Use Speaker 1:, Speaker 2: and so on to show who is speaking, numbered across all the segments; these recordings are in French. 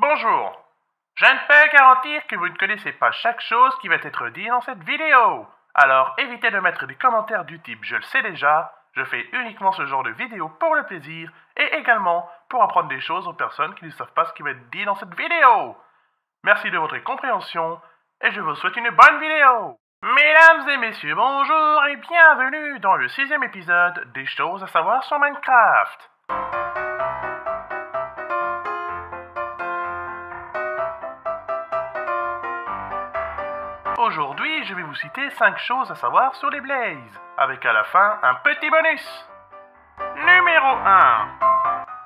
Speaker 1: Bonjour. Je ne peux garantir que vous ne connaissez pas chaque chose qui va être dit dans cette vidéo. Alors évitez de mettre des commentaires du type je le sais déjà, je fais uniquement ce genre de vidéo pour le plaisir et également pour apprendre des choses aux personnes qui ne savent pas ce qui va être dit dans cette vidéo. Merci de votre compréhension et je vous souhaite une bonne vidéo. Mesdames et messieurs, bonjour et bienvenue dans le sixième épisode des choses à savoir sur Minecraft. Aujourd'hui, je vais vous citer 5 choses à savoir sur les Blazes, avec à la fin un petit bonus. Numéro 1.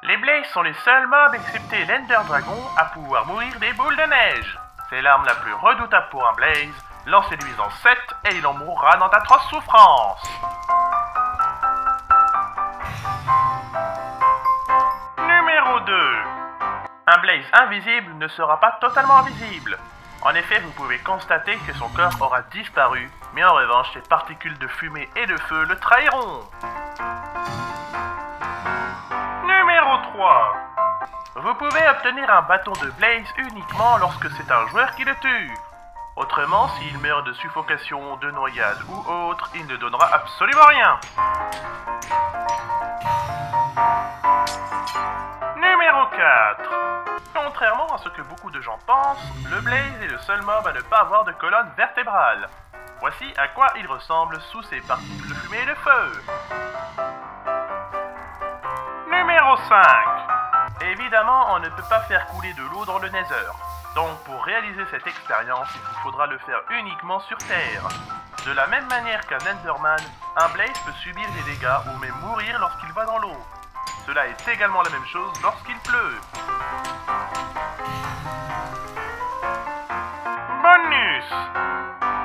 Speaker 1: Les Blazes sont les seuls mobs excepté l'Ender Dragon à pouvoir mourir des boules de neige. C'est l'arme la plus redoutable pour un Blaze. Lancez-lui en 7 et il en mourra dans d'atroces souffrances. Numéro 2. Un Blaze invisible ne sera pas totalement invisible. En effet, vous pouvez constater que son corps aura disparu, mais en revanche, ces particules de fumée et de feu le trahiront. Numéro 3. Vous pouvez obtenir un bâton de Blaze uniquement lorsque c'est un joueur qui le tue. Autrement, s'il meurt de suffocation, de noyade ou autre, il ne donnera absolument rien. Contrairement à ce que beaucoup de gens pensent, le Blaze est le seul mob à ne pas avoir de colonne vertébrale. Voici à quoi il ressemble sous ses particules de fumée et de feu. Numéro 5. Évidemment, on ne peut pas faire couler de l'eau dans le Nether. Donc pour réaliser cette expérience, il vous faudra le faire uniquement sur Terre. De la même manière qu'un Enderman, un Blaze peut subir des dégâts ou même mourir lorsqu'il va dans l'eau. Cela est également la même chose lorsqu'il pleut.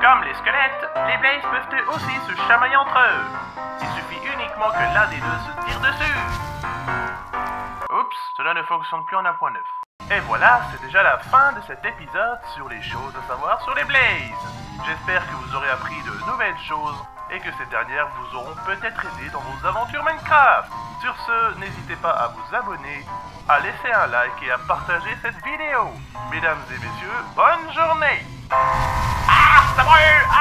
Speaker 1: Comme les squelettes, les Blazes peuvent aussi se chamailler entre eux. Il suffit uniquement que l'un des deux se tire dessus. Oups, cela ne fonctionne plus en 1.9. Et voilà, c'est déjà la fin de cet épisode sur les choses à savoir sur les Blazes. J'espère que vous aurez appris de nouvelles choses et que ces dernières vous auront peut-être aidé dans vos aventures Minecraft. Sur ce, n'hésitez pas à vous abonner, à laisser un like et à partager cette vidéo. Mesdames et messieurs, bonne journée fire.